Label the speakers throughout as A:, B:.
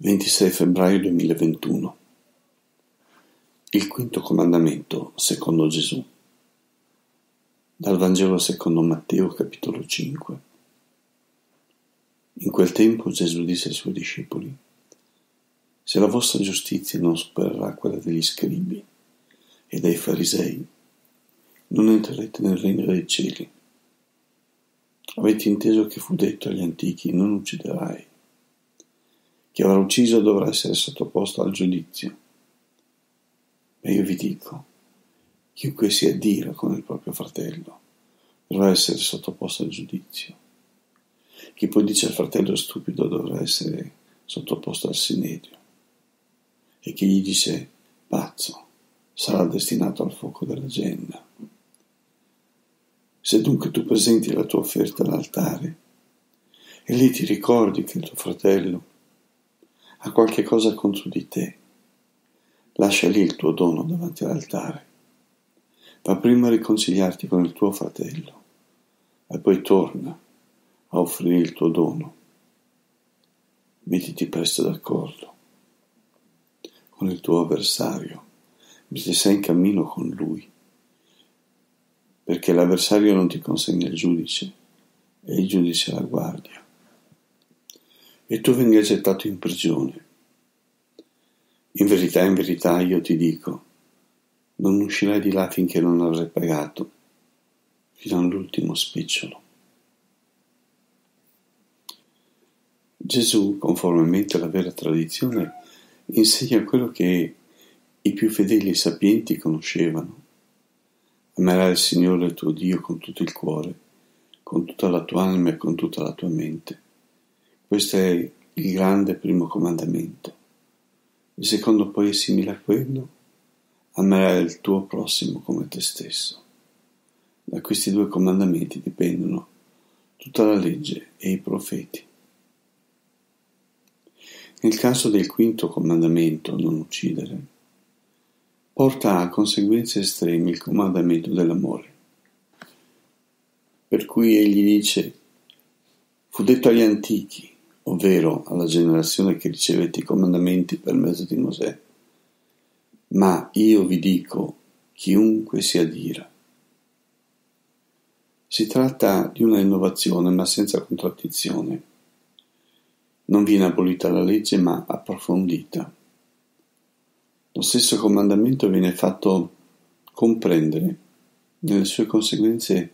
A: 26 febbraio 2021 Il quinto comandamento secondo Gesù. Dal Vangelo secondo Matteo capitolo 5 In quel tempo Gesù disse ai suoi discepoli Se la vostra giustizia non supererà quella degli scribi e dei farisei, non entrerete nel regno dei cieli. Avete inteso che fu detto agli antichi non ucciderai chi avrà ucciso dovrà essere sottoposto al giudizio. Ma io vi dico, chiunque si addira con il proprio fratello dovrà essere sottoposto al giudizio. Chi poi dice al fratello stupido dovrà essere sottoposto al sinedio. E chi gli dice pazzo sarà destinato al fuoco della genna. Se dunque tu presenti la tua offerta all'altare e lì ti ricordi che il tuo fratello ha qualche cosa contro di te. Lascia lì il tuo dono davanti all'altare. Va prima a riconciliarti con il tuo fratello e poi torna a offrire il tuo dono. Mettiti presto d'accordo con il tuo avversario, mentre sei in cammino con lui, perché l'avversario non ti consegna il giudice e il giudice la guardia e tu venga gettato in prigione. In verità, in verità io ti dico, non uscirai di là finché non avrai pagato, fino all'ultimo spicciolo. Gesù, conformemente alla vera tradizione, insegna quello che i più fedeli e sapienti conoscevano. Amerai il Signore tuo Dio con tutto il cuore, con tutta la tua anima e con tutta la tua mente questo è il grande primo comandamento. Il secondo poi è simile a quello, amerai il tuo prossimo come te stesso. Da questi due comandamenti dipendono tutta la legge e i profeti. Nel caso del quinto comandamento, non uccidere, porta a conseguenze estreme il comandamento dell'amore. Per cui egli dice, fu detto agli antichi, ovvero alla generazione che ricevette i comandamenti per mezzo di Mosè. Ma io vi dico, chiunque si adira. Si tratta di una innovazione ma senza contraddizione. Non viene abolita la legge ma approfondita. Lo stesso comandamento viene fatto comprendere nelle sue conseguenze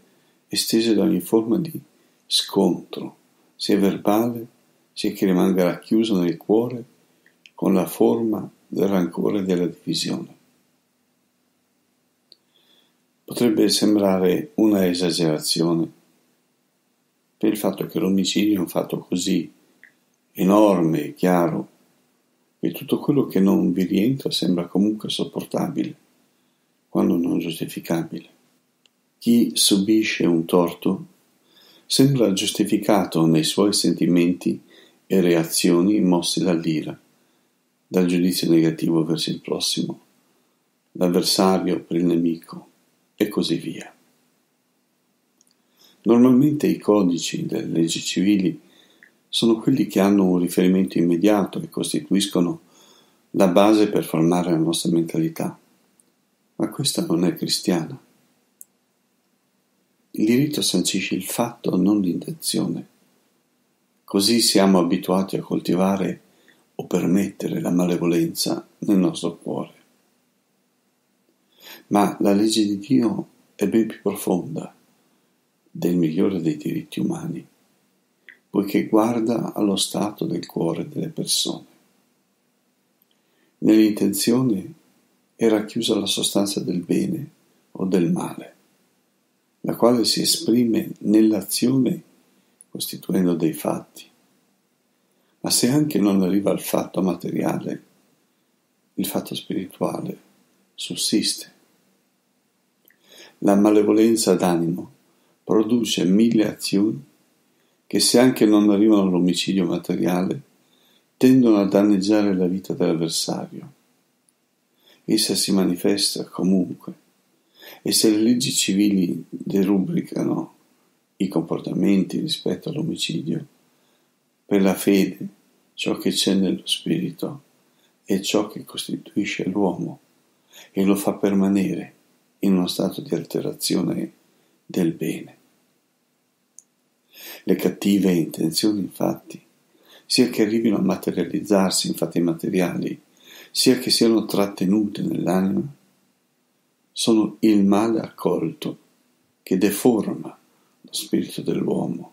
A: estese da ogni forma di scontro, sia verbale sia che rimanga racchiuso nel cuore con la forma del rancore della divisione. Potrebbe sembrare una esagerazione per il fatto che l'omicidio è un fatto così enorme e chiaro che tutto quello che non vi rientra sembra comunque sopportabile, quando non giustificabile. Chi subisce un torto sembra giustificato nei suoi sentimenti e reazioni mosse dall'ira, dal giudizio negativo verso il prossimo, l'avversario per il nemico e così via. Normalmente i codici delle leggi civili sono quelli che hanno un riferimento immediato e costituiscono la base per formare la nostra mentalità, ma questa non è cristiana. Il diritto sancisce il fatto, non l'intenzione. Così siamo abituati a coltivare o permettere la malevolenza nel nostro cuore. Ma la legge di Dio è ben più profonda del migliore dei diritti umani, poiché guarda allo stato del cuore delle persone. Nell'intenzione è racchiusa la sostanza del bene o del male, la quale si esprime nell'azione costituendo dei fatti. Ma se anche non arriva al fatto materiale, il fatto spirituale sussiste. La malevolenza d'animo produce mille azioni che se anche non arrivano all'omicidio materiale, tendono a danneggiare la vita dell'avversario. Essa si manifesta comunque e se le leggi civili derubricano i comportamenti rispetto all'omicidio, per la fede ciò che c'è nello spirito è ciò che costituisce l'uomo e lo fa permanere in uno stato di alterazione del bene. Le cattive intenzioni, infatti, sia che arrivino a materializzarsi in fatti materiali, sia che siano trattenute nell'anima, sono il male accolto che deforma spirito dell'uomo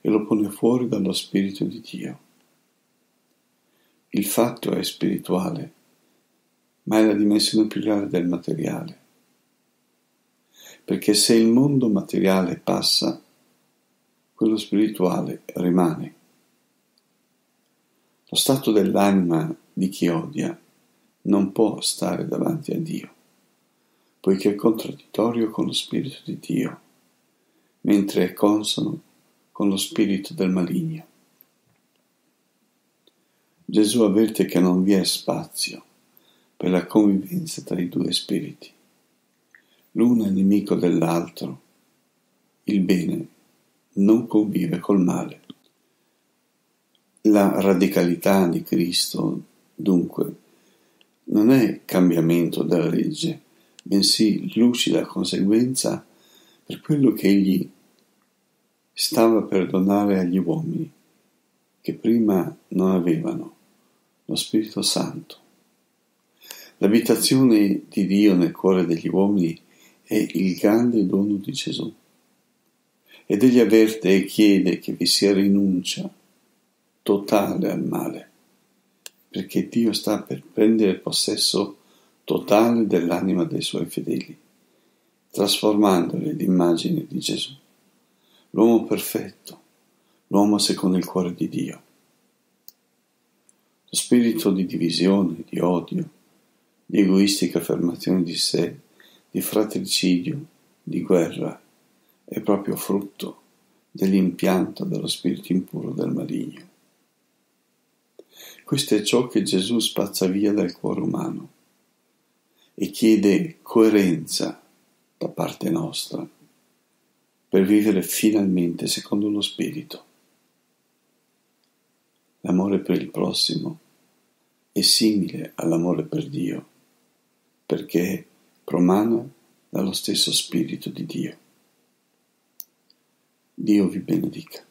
A: e lo pone fuori dallo spirito di Dio. Il fatto è spirituale, ma è la dimensione più grande del materiale. Perché se il mondo materiale passa, quello spirituale rimane. Lo stato dell'anima di chi odia non può stare davanti a Dio, poiché è contraddittorio con lo spirito di Dio, mentre è consono con lo spirito del maligno. Gesù avverte che non vi è spazio per la convivenza tra i due spiriti. L'uno è nemico dell'altro, il bene non convive col male. La radicalità di Cristo, dunque, non è cambiamento della legge, bensì lucida conseguenza per quello che egli stava per donare agli uomini, che prima non avevano, lo Spirito Santo. L'abitazione di Dio nel cuore degli uomini è il grande dono di Gesù. Ed egli avverte e chiede che vi sia rinuncia totale al male, perché Dio sta per prendere possesso totale dell'anima dei suoi fedeli, trasformandoli l'immagine di Gesù, l'uomo perfetto, l'uomo secondo il cuore di Dio. Lo spirito di divisione, di odio, di egoistica affermazione di sé, di fratricidio, di guerra, è proprio frutto dell'impianto dello spirito impuro del maligno. Questo è ciò che Gesù spazza via dal cuore umano e chiede coerenza da parte nostra per vivere finalmente secondo lo Spirito. L'amore per il prossimo è simile all'amore per Dio, perché promana dallo stesso Spirito di Dio. Dio vi benedica.